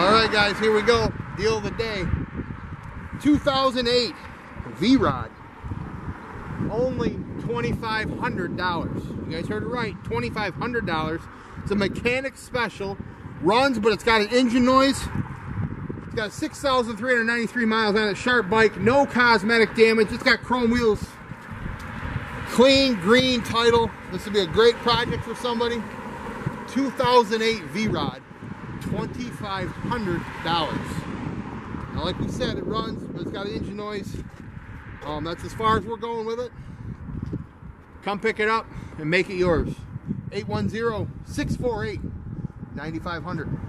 All right, guys, here we go. Deal of the day. 2008 V-Rod. Only $2,500. You guys heard it right. $2,500. It's a mechanic special. Runs, but it's got an engine noise. It's got 6,393 miles on it. Sharp bike. No cosmetic damage. It's got chrome wheels. Clean green title. This would be a great project for somebody. 2008 V-Rod. $2,500. Now, like we said, it runs, but it's got an engine noise. Um, that's as far as we're going with it. Come pick it up and make it yours. 810 648 9500.